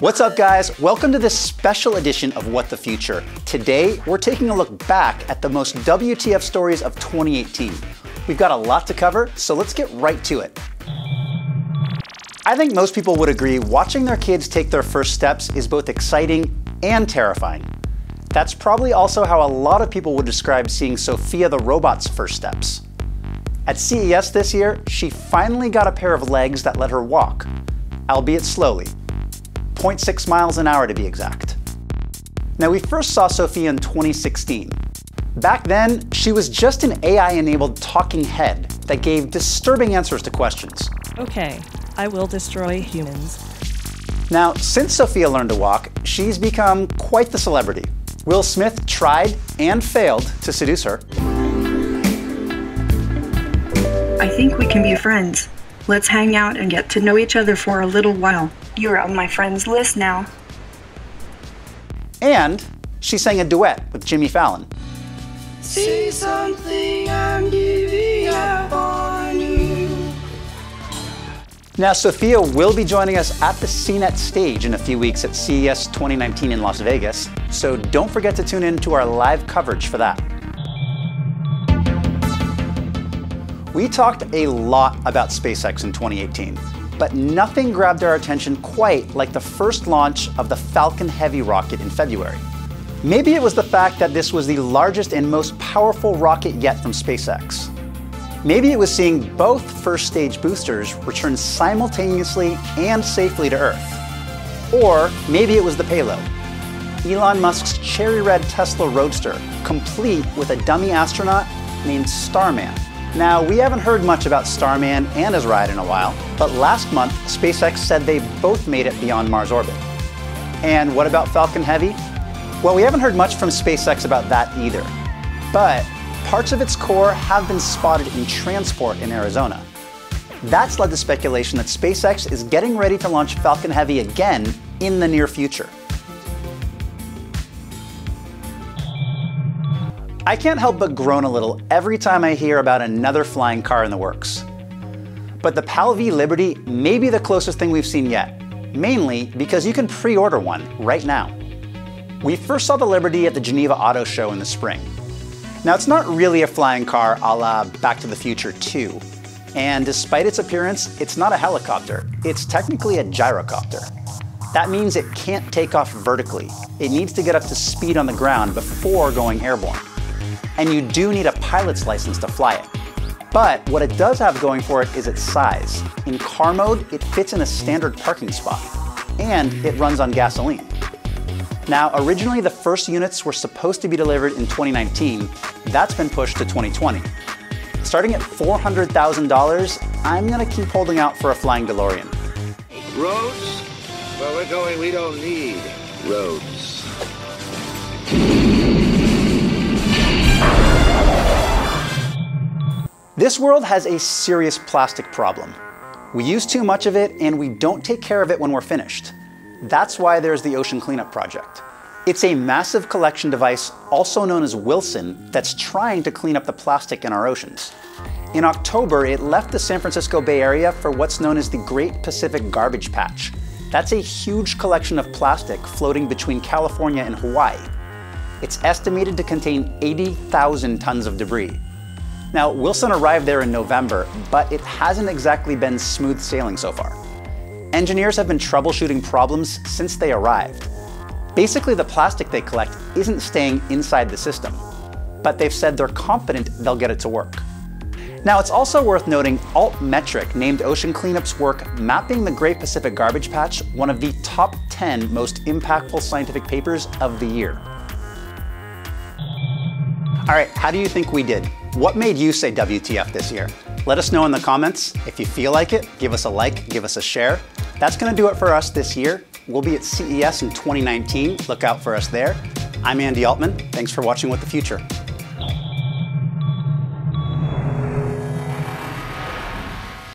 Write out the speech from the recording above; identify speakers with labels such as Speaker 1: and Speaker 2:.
Speaker 1: What's up, guys? Welcome to this special edition of What the Future. Today, we're taking a look back at the most WTF stories of 2018. We've got a lot to cover, so let's get right to it. I think most people would agree watching their kids take their first steps is both exciting and terrifying. That's probably also how a lot of people would describe seeing Sophia the robot's first steps. At CES this year, she finally got a pair of legs that let her walk, albeit slowly. 0.6 miles an hour to be exact. Now, we first saw Sophia in 2016. Back then, she was just an AI-enabled talking head that gave disturbing answers to questions.
Speaker 2: Okay, I will destroy humans.
Speaker 1: Now, since Sophia learned to walk, she's become quite the celebrity. Will Smith tried and failed to seduce her.
Speaker 3: I think we can be friends. Let's hang out and get to know each other for a little while. You're on my friends list now.
Speaker 1: And she sang a duet with Jimmy Fallon.
Speaker 4: See something I'm giving up on you.
Speaker 1: Now, Sophia will be joining us at the CNET stage in a few weeks at CES 2019 in Las Vegas, so don't forget to tune in to our live coverage for that. We talked a lot about SpaceX in 2018, but nothing grabbed our attention quite like the first launch of the Falcon Heavy rocket in February. Maybe it was the fact that this was the largest and most powerful rocket yet from SpaceX. Maybe it was seeing both first stage boosters return simultaneously and safely to Earth. Or maybe it was the payload. Elon Musk's cherry red Tesla Roadster, complete with a dummy astronaut named Starman. Now, we haven't heard much about Starman and his ride in a while, but last month, SpaceX said they both made it beyond Mars orbit. And what about Falcon Heavy? Well, we haven't heard much from SpaceX about that either. But parts of its core have been spotted in transport in Arizona. That's led to speculation that SpaceX is getting ready to launch Falcon Heavy again in the near future. I can't help but groan a little every time I hear about another flying car in the works. But the PAL V Liberty may be the closest thing we've seen yet, mainly because you can pre-order one right now. We first saw the Liberty at the Geneva Auto Show in the spring. Now it's not really a flying car a la Back to the Future 2, and despite its appearance, it's not a helicopter, it's technically a gyrocopter. That means it can't take off vertically. It needs to get up to speed on the ground before going airborne and you do need a pilot's license to fly it. But what it does have going for it is its size. In car mode, it fits in a standard parking spot, and it runs on gasoline. Now, originally the first units were supposed to be delivered in 2019. That's been pushed to 2020. Starting at $400,000, I'm gonna keep holding out for a flying DeLorean.
Speaker 4: Roads? Where we're going, we don't need roads.
Speaker 1: This world has a serious plastic problem. We use too much of it and we don't take care of it when we're finished. That's why there's the Ocean Cleanup Project. It's a massive collection device, also known as Wilson, that's trying to clean up the plastic in our oceans. In October, it left the San Francisco Bay Area for what's known as the Great Pacific Garbage Patch. That's a huge collection of plastic floating between California and Hawaii. It's estimated to contain 80,000 tons of debris, now, Wilson arrived there in November, but it hasn't exactly been smooth sailing so far. Engineers have been troubleshooting problems since they arrived. Basically, the plastic they collect isn't staying inside the system, but they've said they're confident they'll get it to work. Now, it's also worth noting Altmetric named Ocean Cleanup's work mapping the Great Pacific Garbage Patch one of the top 10 most impactful scientific papers of the year. All right, how do you think we did? What made you say WTF this year? Let us know in the comments. If you feel like it, give us a like, give us a share. That's gonna do it for us this year. We'll be at CES in 2019. Look out for us there. I'm Andy Altman. Thanks for watching What the Future.